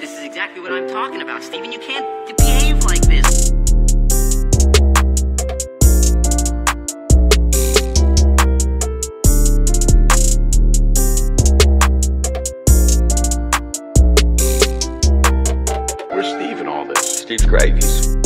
This is exactly what I'm talking about, Steven. You can't behave like this. Where's Steve in all this? Steve's great. He's